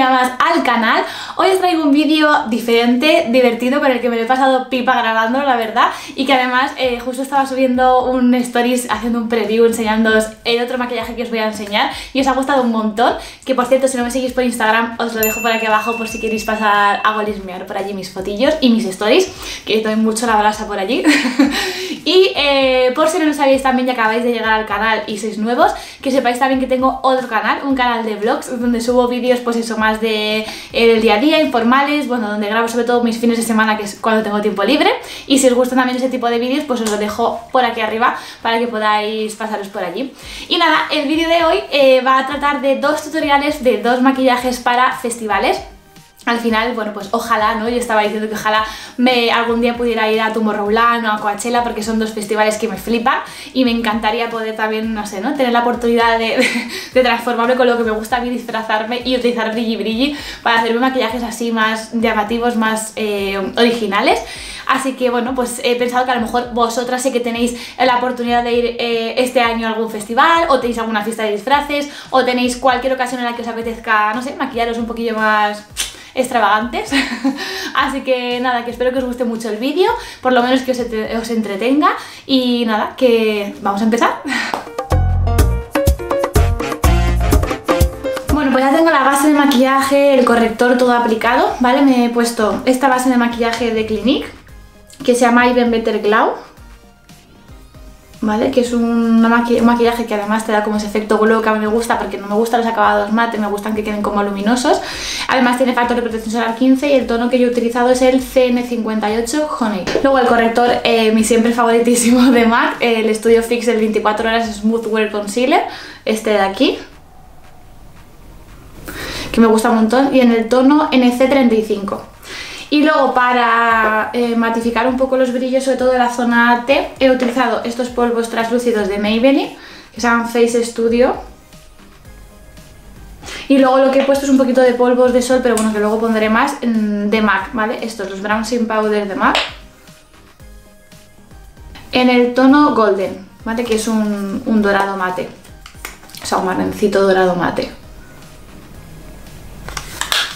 día al canal. Hoy os traigo un vídeo diferente, divertido, con el que me lo he pasado pipa grabando, la verdad. Y que además eh, justo estaba subiendo un stories haciendo un preview enseñándoos el otro maquillaje que os voy a enseñar. Y os ha gustado un montón. Que por cierto, si no me seguís por Instagram, os lo dejo por aquí abajo por si queréis pasar a golismear por allí mis fotillos y mis stories. Que doy mucho la brasa por allí. y eh, por si no lo sabéis también, ya acabáis de llegar al canal y sois nuevos, que sepáis también que tengo otro canal, un canal de vlogs, donde subo vídeos pues eso, más de el día a día, informales, bueno, donde grabo sobre todo mis fines de semana, que es cuando tengo tiempo libre. Y si os gustan también ese tipo de vídeos, pues os lo dejo por aquí arriba para que podáis pasaros por allí. Y nada, el vídeo de hoy eh, va a tratar de dos tutoriales de dos maquillajes para festivales al final, bueno, pues ojalá, ¿no? Yo estaba diciendo que ojalá me algún día pudiera ir a Tomorrowland o a Coachella porque son dos festivales que me flipan y me encantaría poder también, no sé, ¿no? Tener la oportunidad de, transformarme con lo que me gusta a mí, disfrazarme y utilizar brilli brilli para hacerme maquillajes así más llamativos, más eh, originales. Así que bueno, pues he pensado que a lo mejor vosotras sí que tenéis la oportunidad de ir eh, este año a algún festival o tenéis alguna fiesta de disfraces o tenéis cualquier ocasión en la que os apetezca, no sé, maquillaros un poquillo más extravagantes. Así que nada, que espero que os guste mucho el vídeo, por lo menos que os, entretenga y nada, que vamos a empezar. Bueno, pues ya tengo la base de maquillaje, el corrector todo aplicado, ¿vale? Me he puesto esta base de maquillaje de Clinique, que se llama Even Better Glow ¿vale? Que es un, maquillaje que además te da como ese efecto glow que a mí me gusta porque no me gustan los acabados mate, me gustan que queden como luminosos. Además tiene factor de protección solar 15 y el tono que yo he utilizado es el CN58 Honey. Luego el corrector, eh, mi siempre favoritísimo de MAC, el Studio Fix el 24 horas Smooth Wear Concealer, este de aquí que me gusta un montón y en el tono NC35 y luego para eh, matificar un poco los brillos, sobre todo de la zona T, he utilizado estos polvos translúcidos de Maybelline, que se llaman Face Studio. Y luego lo que he puesto es un poquito de polvos de sol, pero bueno, que luego pondré más, de MAC, ¿vale? Estos, los Brown Sin Powder de MAC. En el tono Golden, ¿vale? Que es un, un dorado mate. O sea, un marroncito dorado mate.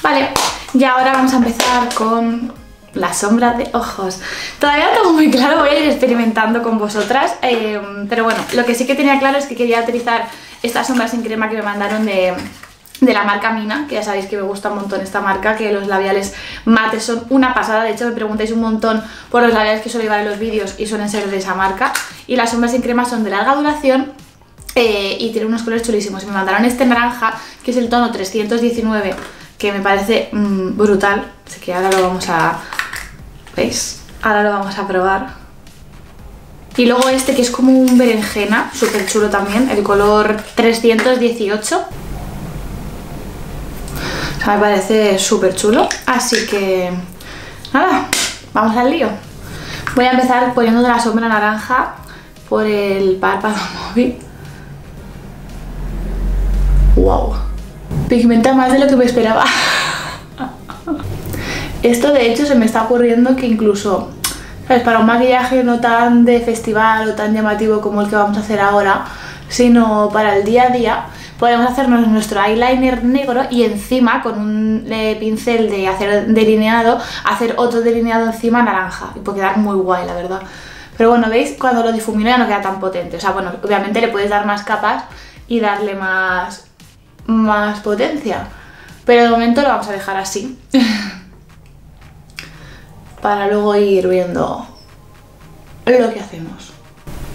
Vale, y ahora vamos a empezar con la sombra de ojos. Todavía no tengo muy claro, voy a ir experimentando con vosotras, eh, pero bueno, lo que sí que tenía claro es que quería utilizar estas sombras sin crema que me mandaron de, la marca Mina, que ya sabéis que me gusta un montón esta marca, que los labiales mates son una pasada, de hecho me preguntáis un montón por los labiales que suelo llevar en los vídeos y suelen ser de esa marca, y las sombras sin crema son de larga duración eh, y tienen unos colores chulísimos, me mandaron este naranja, que es el tono 319, que me parece mm, brutal. Así que ahora lo vamos a... ¿Veis? Ahora lo vamos a probar. Y luego este que es como un berenjena, súper chulo también, el color 318. O sea, me parece súper chulo. Así que... Nada, vamos al lío. Voy a empezar poniendo la sombra naranja por el párpado móvil. ¡Wow! Pigmenta más de lo que me esperaba. Esto de hecho se me está ocurriendo que incluso, ¿sabes? Para un maquillaje no tan de festival o tan llamativo como el que vamos a hacer ahora, sino para el día a día, podemos hacernos nuestro eyeliner negro y encima con un eh, pincel de hacer delineado, hacer otro delineado encima naranja. Y puede quedar muy guay, la verdad. Pero bueno, ¿veis? Cuando lo difumino ya no queda tan potente. O sea, bueno, obviamente le puedes dar más capas y darle más, más potencia. Pero de momento lo vamos a dejar así. Para luego ir viendo lo que hacemos.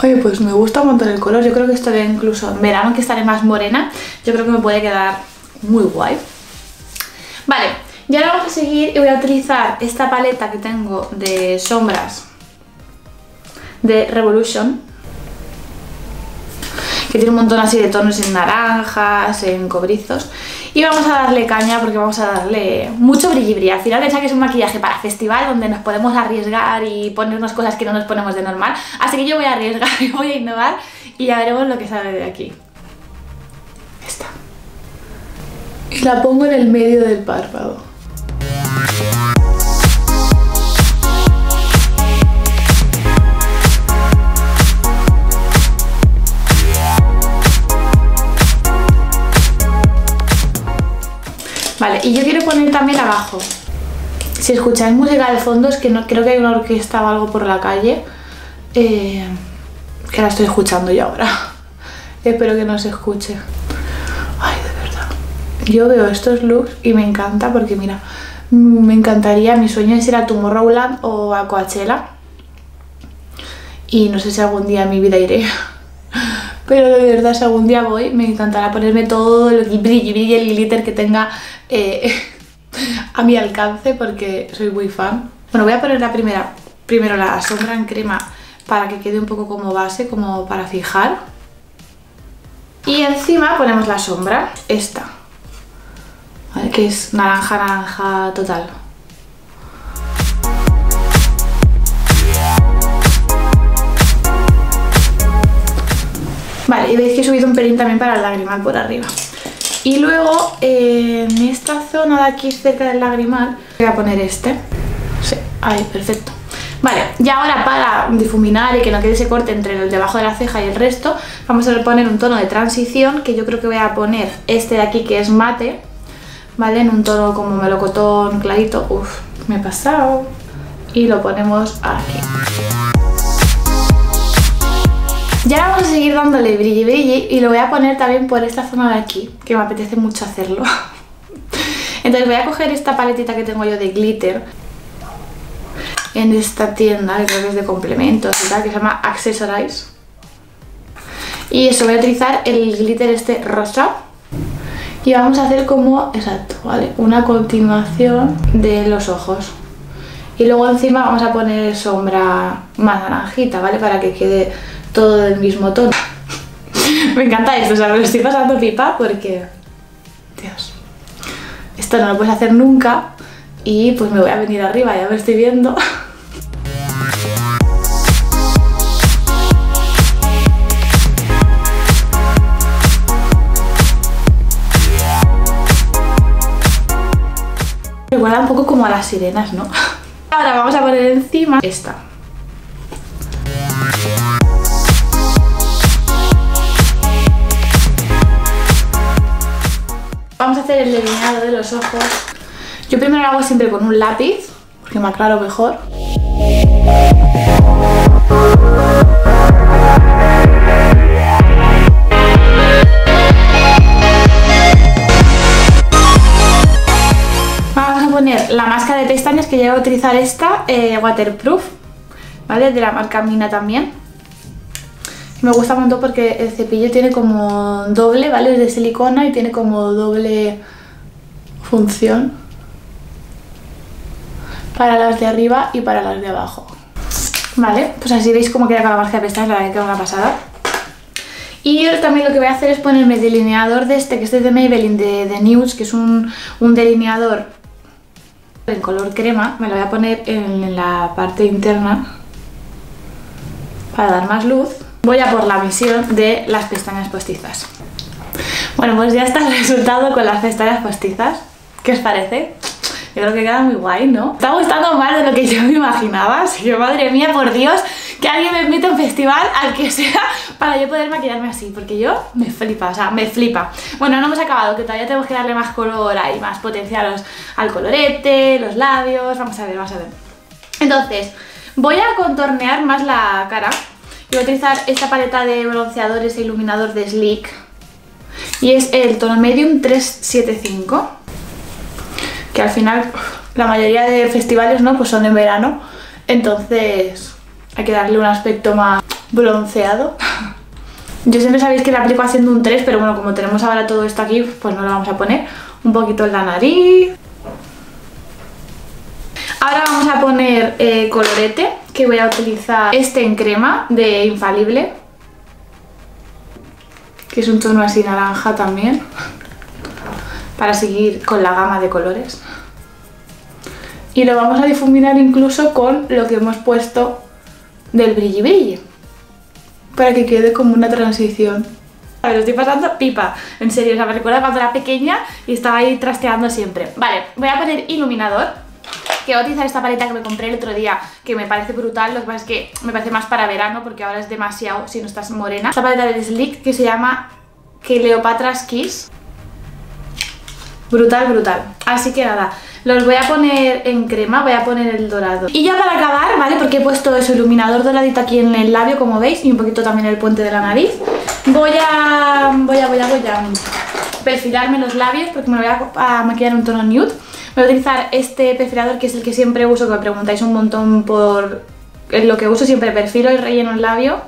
Oye, pues me gusta un montón el color. Yo creo que esto incluso en verano que estaré más morena, yo creo que me puede quedar muy guay. Vale, y ahora vamos a seguir y voy a utilizar esta paleta que tengo de sombras de Revolution que tiene un montón así de tonos en naranjas, en cobrizos. Y vamos a darle caña porque vamos a darle mucho brilli Al final pensaba que es un maquillaje para festival donde nos podemos arriesgar y ponernos cosas que no nos ponemos de normal. Así que yo voy a arriesgar y voy a innovar y ya veremos lo que sale de aquí. Esta. Y la pongo en el medio del párpado. Vale, y yo quiero poner también abajo. Si escucháis música de fondo, es que no creo que hay una orquesta o algo por la calle. Eh, que la estoy escuchando yo ahora. Espero que no se escuche. Ay, de verdad. Yo veo estos looks y me encanta porque mira, me encantaría, mi sueño es ir a Tomorrowland o a Coachella. Y no sé si algún día en mi vida iré. Pero de verdad, si algún día voy, me encantará ponerme todo el brillo y el glitter que tenga eh, a mi alcance porque soy muy fan. Bueno, voy a poner la primera, primero la sombra en crema para que quede un poco como base, como para fijar. Y encima ponemos la sombra, esta, que es naranja, naranja total. Vale, y veis que he subido un pelín también para el lagrimal por arriba. Y luego eh, en esta zona de aquí cerca del lagrimal voy a poner este. Sí, ahí, perfecto. Vale, y ahora para difuminar y que no quede ese corte entre el debajo de la ceja y el resto, vamos a poner un tono de transición que yo creo que voy a poner este de aquí que es mate, ¿vale? En un tono como melocotón clarito. Uf, me he pasado. Y lo ponemos aquí. Ya vamos a seguir dándole brilli brilli y lo voy a poner también por esta zona de aquí, que me apetece mucho hacerlo. Entonces voy a coger esta paletita que tengo yo de glitter en esta tienda, que creo que es de complementos y tal, que se llama Accessorize. Y eso, voy a utilizar el glitter este rosa. Y vamos a hacer como, exacto, ¿vale? Una continuación de los ojos. Y luego encima vamos a poner sombra más naranjita, ¿vale? Para que quede todo del mismo tono. Me encanta esto, o sea, me lo estoy pasando pipa porque... Dios. Esto no lo puedes hacer nunca y pues me voy a venir arriba, ya me estoy viendo. Recuerda un poco como a las sirenas, ¿no? Ahora vamos a poner encima esta. Vamos a hacer el delineado de los ojos. Yo primero lo hago siempre con un lápiz, porque me aclaro mejor. Vamos a poner la máscara de pestañas que yo voy a utilizar esta, eh, waterproof, ¿vale? De la marca Mina también. Me gusta mucho porque el cepillo tiene como doble, ¿vale? Es de silicona y tiene como doble función para las de arriba y para las de abajo. Vale, pues así veis cómo queda cada marca de pestañas, la verdad que queda una pasada. Y yo también lo que voy a hacer es ponerme delineador de este, que es de Maybelline de, de Nudes, que es un, un delineador en color crema. Me lo voy a poner en la parte interna para dar más luz voy a por la misión de las pestañas postizas. Bueno, pues ya está el resultado con las pestañas postizas. ¿Qué os parece? Yo creo que queda muy guay, ¿no? Está gustando más de lo que yo me imaginaba. Así que, madre mía, por Dios, que alguien me invite a un festival, al que sea, para yo poder maquillarme así. Porque yo me flipa, o sea, me flipa. Bueno, no hemos acabado, que todavía tenemos que darle más color y más potencia al colorete, los labios. Vamos a ver, vamos a ver. Entonces, voy a contornear más la cara Voy a utilizar esta paleta de bronceadores e iluminador de Sleek. Y es el tono Medium 375. Que al final la mayoría de festivales no pues son en verano. Entonces hay que darle un aspecto más bronceado. Yo siempre sabéis que le aplico haciendo un 3, pero bueno, como tenemos ahora todo esto aquí, pues no lo vamos a poner. Un poquito en la nariz. Ahora vamos a poner eh, colorete que voy a utilizar este en crema de Infalible, que es un tono así naranja también, para seguir con la gama de colores. Y lo vamos a difuminar incluso con lo que hemos puesto del brilli brilli, para que quede como una transición. A ver, estoy pasando pipa, en serio, o sea, me recuerda cuando era pequeña y estaba ahí trasteando siempre. Vale, voy a poner iluminador que voy a utilizar esta paleta que me compré el otro día, que me parece brutal, lo que pasa es que me parece más para verano porque ahora es demasiado si no estás morena. Esta paleta de Sleek que se llama Cleopatra's Kiss. Brutal, brutal. Así que nada, los voy a poner en crema, voy a poner el dorado. Y ya para acabar, ¿vale? Porque he puesto ese iluminador doradito aquí en el labio, como veis, y un poquito también en el puente de la nariz. Voy a... voy a, voy a, voy a perfilarme los labios porque me voy a, maquillar un tono nude. Voy a utilizar este perfilador que es el que siempre uso, que me preguntáis un montón por lo que uso, siempre perfilo y relleno el labio,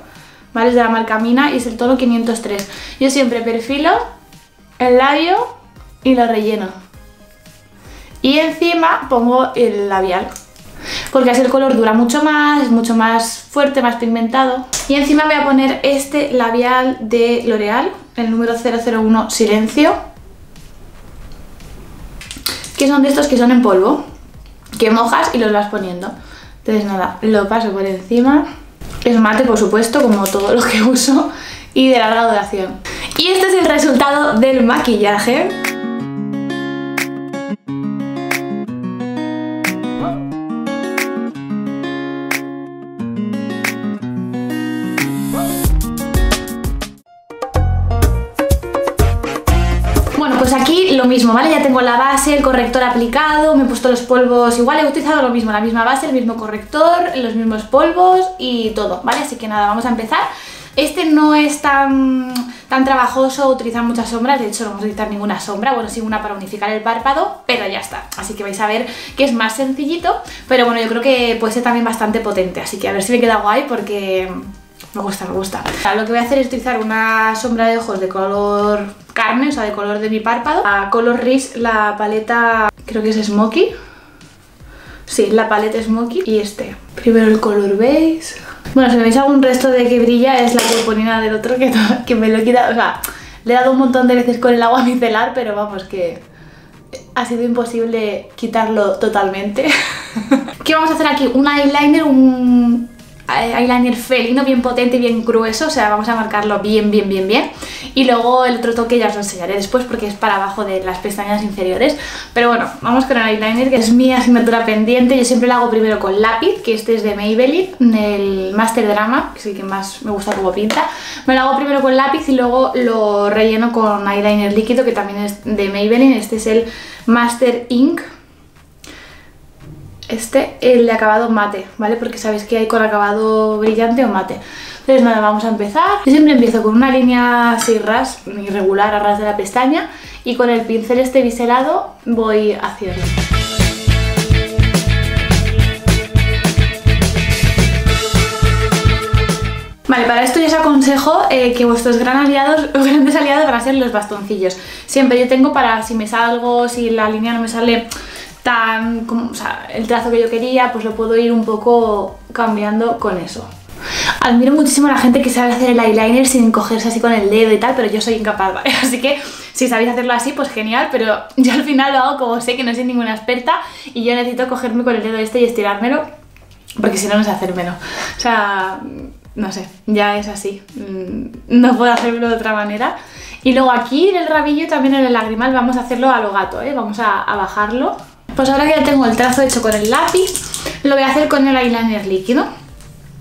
¿vale? Es de la marca Mina y es el tono 503. Yo siempre perfilo el labio y lo relleno. Y encima pongo el labial. Porque así el color dura mucho más, es mucho más fuerte, más pigmentado. Y encima voy a poner este labial de L'Oreal, el número 001 Silencio. Que son de estos que son en polvo, que mojas y los vas poniendo. Entonces nada, lo paso por encima. Es mate, por supuesto, como todo lo que uso. Y de la graduación. Y este es el resultado del maquillaje. Bueno, pues aquí lo mismo, ¿vale? Ya el corrector aplicado, me he puesto los polvos igual, he utilizado lo mismo, la misma base, el mismo corrector, los mismos polvos y todo, ¿vale? Así que nada, vamos a empezar. Este no es tan, tan trabajoso utilizar muchas sombras, de hecho no vamos a utilizar ninguna sombra, bueno sí una para unificar el párpado, pero ya está. Así que vais a ver que es más sencillito, pero bueno yo creo que puede ser también bastante potente, así que a ver si me queda guay porque me gusta, me gusta. Lo que voy a hacer es utilizar una sombra de ojos de color carne, o sea de color de mi párpado, a color Riz la paleta, creo que es Smoky, Sí, la paleta Smoky y este. Primero el color beige. Bueno, si me veis algún resto de que brilla es la purpurina del otro que, que me lo he quitado. O sea, le he dado un montón de veces con el agua micelar, pero vamos que ha sido imposible quitarlo totalmente. ¿Qué vamos a hacer aquí? Un eyeliner, un eyeliner felino, bien potente y bien grueso, o sea, vamos a marcarlo bien, bien, bien, bien. Y luego el otro toque ya os lo enseñaré después porque es para abajo de las pestañas inferiores. Pero bueno, vamos con el eyeliner, que es mi asignatura pendiente. Yo siempre lo hago primero con lápiz, que este es de Maybelline, el Master Drama, que es el que más me gusta como pinta. Me lo hago primero con lápiz y luego lo relleno con eyeliner líquido, que también es de Maybelline. Este es el Master Ink este, el de acabado mate, ¿vale? Porque sabéis que hay con acabado brillante o mate. Entonces nada, vamos a empezar. Yo siempre empiezo con una línea así ras, irregular a ras de la pestaña y con el pincel este biselado voy haciendo. Vale, para esto ya os aconsejo eh, que vuestros gran aliados, grandes aliados van a ser los bastoncillos. Siempre yo tengo para si me salgo, si la línea no me sale tan, como, o sea, el trazo que yo quería, pues lo puedo ir un poco cambiando con eso. Admiro muchísimo a la gente que sabe hacer el eyeliner sin cogerse así con el dedo y tal, pero yo soy incapaz, ¿vale? Así que si sabéis hacerlo así, pues genial, pero yo al final lo hago como sé que no soy ninguna experta y yo necesito cogerme con el dedo este y estirármelo, porque si no, no sé hacérmelo. O sea, no sé, ya es así, mm, no puedo hacerlo de otra manera. Y luego aquí en el rabillo, también en el lagrimal, vamos a hacerlo a lo gato, ¿eh? Vamos a, a bajarlo pues ahora que ya tengo el trazo hecho con el lápiz, lo voy a hacer con el eyeliner líquido.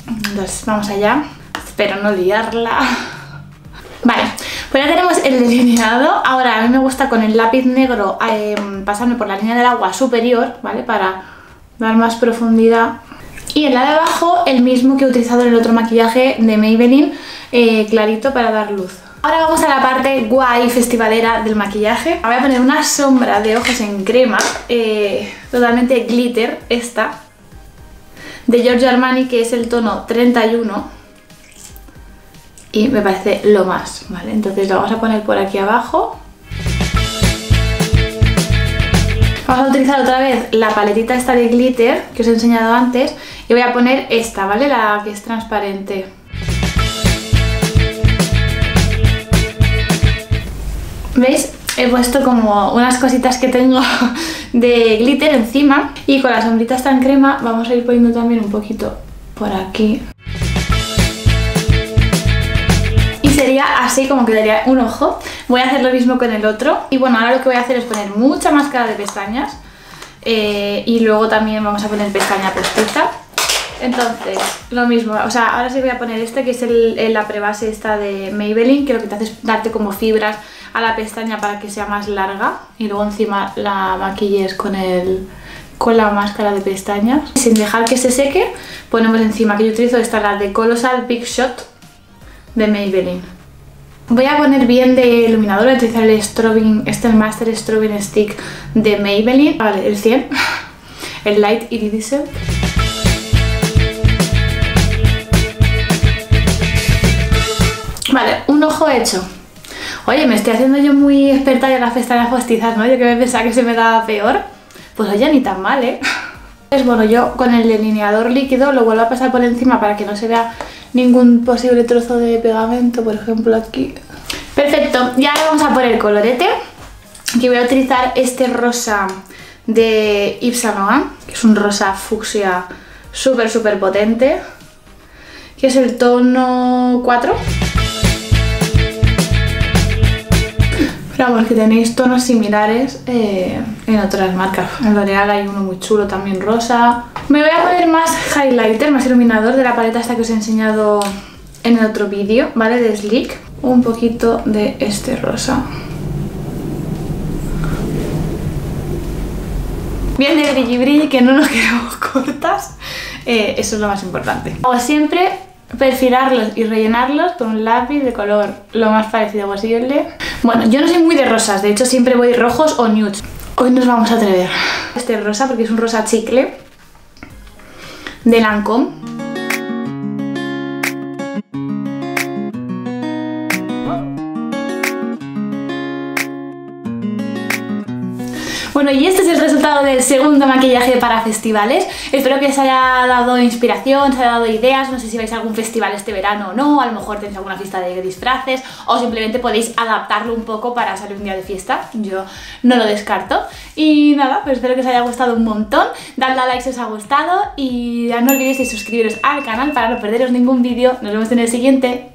Entonces vamos allá. Espero no liarla. Vale, pues ya tenemos el delineado. Ahora a mí me gusta con el lápiz negro em, pasarme por la línea del agua superior, ¿vale? Para dar más profundidad. Y en la de abajo el mismo que he utilizado en el otro maquillaje de Maybelline, eh, clarito para dar luz. Ahora vamos a la parte guay festivalera del maquillaje. Voy a poner una sombra de ojos en crema, eh, totalmente glitter, esta, de Giorgio Armani, que es el tono 31. Y me parece lo más, ¿vale? Entonces lo vamos a poner por aquí abajo. Vamos a utilizar otra vez la paletita esta de glitter que os he enseñado antes y voy a poner esta, ¿vale? La que es transparente. ¿Veis? He puesto como unas cositas que tengo de glitter encima y con la sombrita esta en crema vamos a ir poniendo también un poquito por aquí. Y sería así como quedaría un ojo. Voy a hacer lo mismo con el otro. Y bueno, ahora lo que voy a hacer es poner mucha máscara de pestañas eh, y luego también vamos a poner pestaña postiza. Entonces, lo mismo, o sea, ahora sí voy a poner este que es la prebase esta de Maybelline, que lo que te hace es darte como fibras a la pestaña para que sea más larga y luego encima la maquilles con el con la máscara de pestañas. Sin dejar que se seque, ponemos encima, que yo utilizo esta, la de Colossal Big Shot de Maybelline. Voy a poner bien de iluminador, voy a utilizar el Strobing, este el Master Strobing Stick de Maybelline, vale, el 100, el Light Iridescent. Vale, un ojo hecho. Oye, me estoy haciendo yo muy experta en las pestañas postizas, ¿no? Yo que me pensaba que se me daba peor. Pues oye, ni tan mal, ¿eh? Pues bueno, yo con el delineador líquido lo vuelvo a pasar por encima para que no se vea ningún posible trozo de pegamento, por ejemplo aquí. Perfecto, ya vamos a poner el colorete. Aquí voy a utilizar este rosa de Yves Saint Laurent, que es un rosa fucsia súper, súper potente, que es el tono 4. Vamos, que tenéis tonos similares eh, en otras marcas. En L'Oreal hay uno muy chulo también rosa. Me voy a poner más highlighter, más iluminador de la paleta esta que os he enseñado en el otro vídeo, ¿vale? De Sleek. Un poquito de este rosa. Bien de brilli brilli, que no nos quedemos cortas. Eh, eso es lo más importante. Como siempre, perfilarlos y rellenarlos con un lápiz de color lo más parecido posible. Bueno, yo no soy muy de rosas, de hecho siempre voy rojos o nudes. Hoy nos vamos a atrever. Este rosa porque es un rosa chicle de Lancome. Bueno, y este es el resultado del segundo maquillaje para festivales. Espero que os haya dado inspiración, os haya dado ideas, no sé si vais a algún festival este verano o no, a lo mejor tenéis alguna fiesta de disfraces o simplemente podéis adaptarlo un poco para salir un día de fiesta, yo no lo descarto. Y nada, pues espero que os haya gustado un montón, dadle a like si os ha gustado y no olvidéis de suscribiros al canal para no perderos ningún vídeo. Nos vemos en el siguiente.